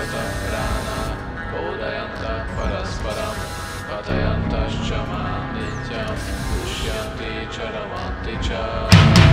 कृतं प्राण बोधयन्तः परस्परं कथयन्तश्च मां नित्यं दुश्यन्ति च रमन्ति च।